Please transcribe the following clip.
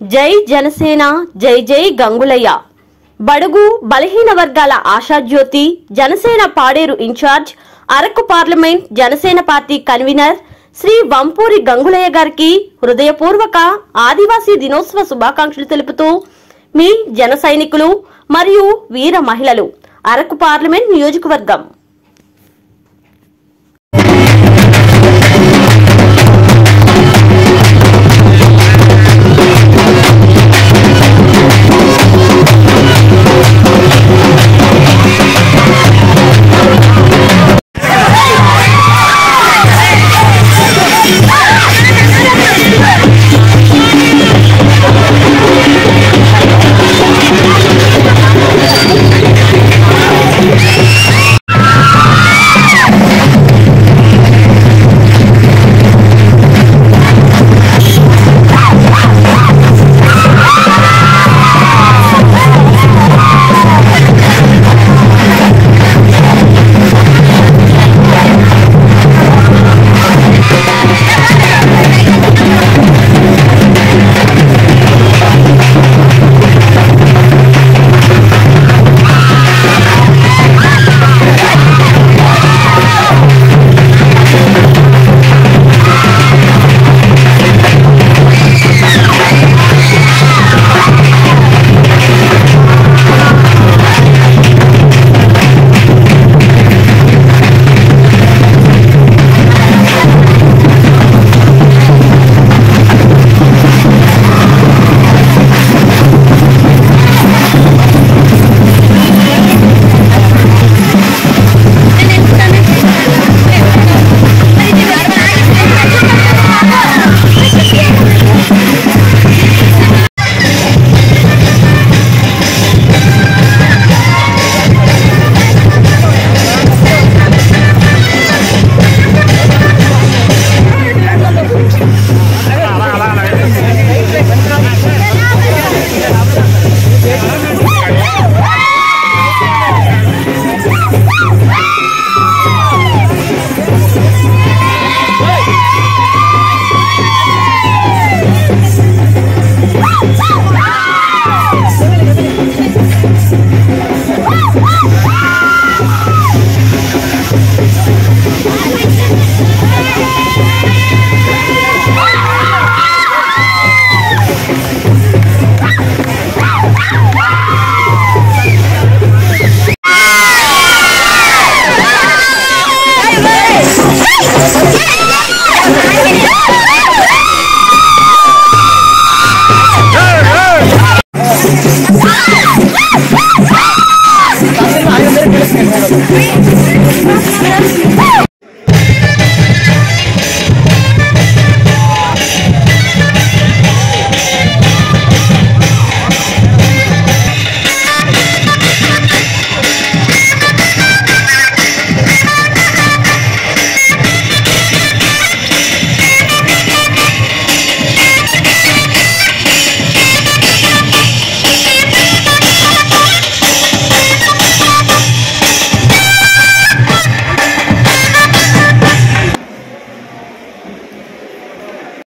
జై జనసేన జై జై గంగులయ్య. బడుగు బలహీన వర్గాల ఆశాజ్యోతి Janasena Paderu incharge Araku parliament Janasena party convener Shri Vampuri Gangulayya గారికి హృదయపూర్వక ఆదివాసీ దినోత్సవ శుభాకాంక్షలు తెలుపుతూ మీ జన సైనికులు మరియు వీర మహిళలు అరకు పార్లమెంట్ నియోజకవర్గం. Vem, vem, vem.